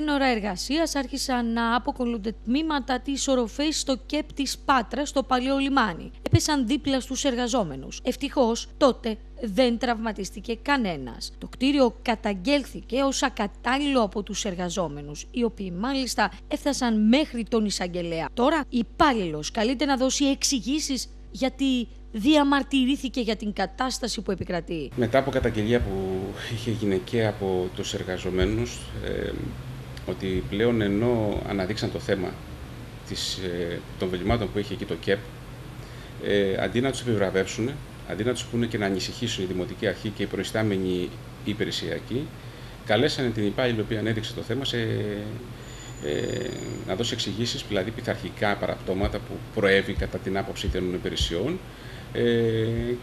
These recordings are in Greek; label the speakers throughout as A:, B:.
A: Εν ώρα εργασίας άρχισαν να αποκολούνται τμήματα της οροφής στο ΚΕΠ της Πάτρας στο παλιό λιμάνι. Έπεσαν δίπλα στους εργαζόμενους. Ευτυχώς τότε δεν τραυματίστηκε κανένας. Το κτίριο καταγγέλθηκε ως ακατάλληλο από τους εργαζόμενους, οι οποίοι μάλιστα έφτασαν μέχρι τον εισαγγελέα. Τώρα υπάλληλος καλείται να δώσει εξηγήσεις γιατί διαμαρτυρήθηκε για την κατάσταση που επικρατεί.
B: Μετά από καταγγελία που είχε γυναικεία από τους εργαζομένους, ε, ότι πλέον ενώ αναδείξαν το θέμα της, ε, των βελημάτων που είχε εκεί το ΚΕΠ, ε, αντί να τους επιβραβεύσουν, αντί να τους πούνε και να ανησυχήσουν η Δημοτική Αρχή και οι προϊστάμενοι υπηρεσιακοί, καλέσανε την υπάλληλη η οποία ανέδειξε το θέμα σε, ε, να δώσει εξηγήσεις, δηλαδή πειθαρχικά παραπτώματα που προέβη κατά την άποψη των υπηρεσιών ε,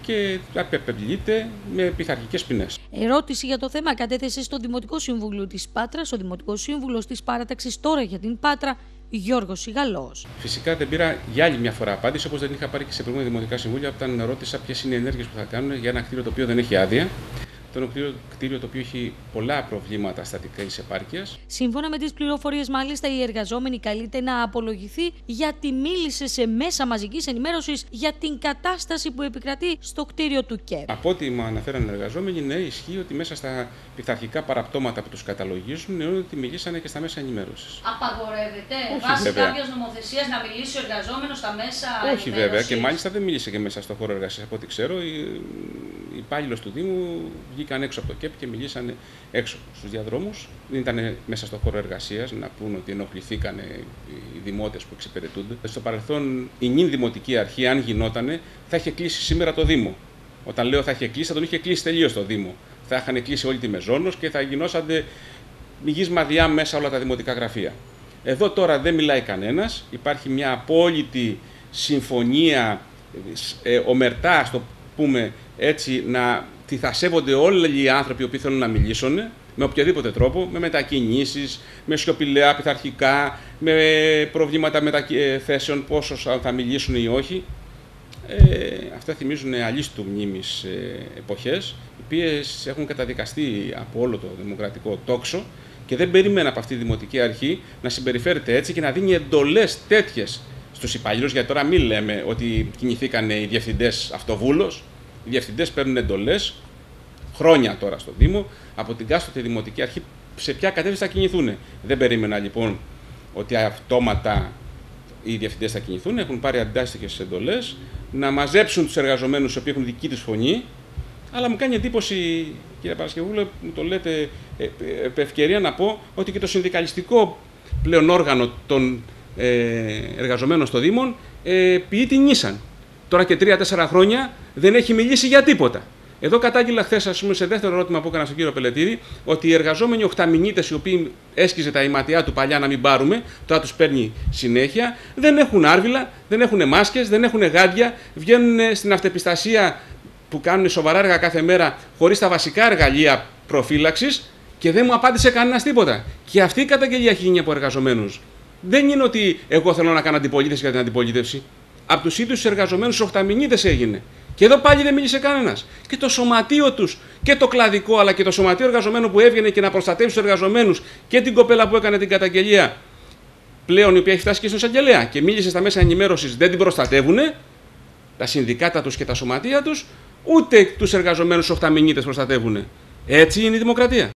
B: και απεπλείται με πειθαρχικές ποινές.
A: Ερώτηση για το θέμα κατέθεσε στο Δημοτικό Συμβούλιο της Πάτρας, ο Δημοτικός Σύμβουλος της Παράταξης τώρα για την Πάτρα, Γιώργος Σιγαλός.
B: Φυσικά δεν πήρα για άλλη μια φορά απάντηση, όπως δεν είχα πάρει και σε προηγούμενα δημοτικά συμβούλια, όταν ρώτησα ποιες είναι οι ενέργειες που θα κάνουν για ένα κτίριο το οποίο δεν έχει άδεια το κτίριο, κτίριο το οποίο έχει πολλά προβλήματα στατικής επάρκειας.
A: Σύμφωνα με τις πληροφορίες, μάλιστα, η εργαζόμενη καλείται να απολογηθεί γιατί μίλησε σε μέσα μαζικής ενημέρωσης για την κατάσταση που επικρατεί στο κτίριο του ΚΕΠ.
B: Από ό,τι μου αναφέραν οι εργαζόμενοι, ναι, ισχύει ότι μέσα στα πειθαρχικά παραπτώματα που τους καταλογίζουν είναι ότι μιλήσανε και στα μέσα ενημέρωσης.
C: Απαγορεύεται βάσει κάποια νομοθεσίας να μιλήσει ο εργαζόμενος στα μέσα ενημέρωση.
B: Όχι, βέβαια, και μάλιστα δεν μίλησε και μέσα στο χώρο εργασίας από ό,τι ξέρω υπάλληλος του Δήμου βγήκαν έξω από το ΚΕΠ και μιλήσαν έξω στους διαδρόμους. Δεν ήταν μέσα στο χώρο εργασίας να πούν ότι ενοχληθήκαν οι δημότες που εξυπηρετούνται. Στο παρελθόν η νυν δημοτική αρχή, αν γινότανε, θα είχε κλείσει σήμερα το Δήμο. Όταν λέω θα είχε κλείσει, θα τον είχε κλείσει τελείως το Δήμο. Θα είχαν κλείσει όλη τη Μεζόνος και θα γινόσαν μηγή μαδιά μέσα όλα τα δημοτικά γραφεία. Εδώ τώρα δεν μιλάει κανένας. Υπάρχει μια απόλυτη συμφωνία ε, ομερτά στο πούμε έτσι, να τη θα σέβονται όλοι οι άνθρωποι που θέλουν να μιλήσουν με οποιοδήποτε τρόπο, με μετακινήσεις, με σιωπηλαία πειθαρχικά, με προβλήματα μεταθέσεων, πόσο θα μιλήσουν ή όχι. Ε, αυτά θυμίζουν αλίστου μνήμης ε, εποχές, οι οποίες έχουν καταδικαστεί από όλο το δημοκρατικό τόξο και δεν περίμενα από αυτή τη δημοτική αρχή να συμπεριφέρεται έτσι και να δίνει εντολές τέτοιες στους υπαλλήλους, γιατί τώρα μην λέμε ότι κινηθήκαν οι διευθυντές αυτοβούλος, οι διευθυντές παίρνουν εντολές χρόνια τώρα στο Δήμο από την κάστοτε δημοτική αρχή σε ποια κατεύθυνση θα κινηθούν. Δεν περίμενα λοιπόν ότι αυτόματα οι διευθυντές θα κινηθούν. Έχουν πάρει αντίστοιχε εντολές να μαζέψουν τους εργαζομένους οι οποίοι έχουν δική τους φωνή. Αλλά μου κάνει εντύπωση, κύριε Παρασκευούλη, μου το λέτε ε, ε, επ' ευκαιρία να πω ότι και το συνδικαλιστικό πλέον όργανο των ε, εργαζομένων στο Δήμο ποιεί την ίσαν τώρα και τρία-τέσσερα χρόνια δεν έχει μιλήσει για τίποτα. Εδώ κατάγγειλα χθες, ας πούμε, σε δεύτερο ερώτημα που έκανα στον κύριο Πελετήρη, ότι οι εργαζόμενοι οχταμινίτε, οι οποίοι έσκυζε τα ηματιά του παλιά να μην πάρουμε, τώρα τους παίρνει συνέχεια, δεν έχουν άρβιλα, δεν έχουν μάσκες, δεν έχουν γάντια, βγαίνουν στην αυτεπιστασία που κάνουν σοβαρά έργα κάθε μέρα χωρίς τα βασικά εργαλεία προφύλαξης και δεν μου απάντησε κανένας τίποτα. Και αυτή η καταγγελία έχει γίνει από εργαζομένους. Δεν είναι ότι εγώ θέλω να κάνω αντιπολίτευση για την αντιπολίτευση από τους ίδιους εργαζομένους οχταμινίδε έγινε. Και εδώ πάλι δεν μίλησε κανένας. Και το σωματείο τους και το κλαδικό, αλλά και το σωματείο εργαζομένων που έβγαινε και να προστατεύει τους εργαζομένους και την κοπέλα που έκανε την καταγγελία, πλέον η οποία έχει φτάσει και στον εισαγγελέα και μίλησε στα μέσα ενημέρωσης, δεν την προστατεύουν, τα συνδικάτα τους και τα σωματεία τους, ούτε τους εργαζομένους οχταμινίδε προστατεύουν. Έτσι είναι η δημοκρατία.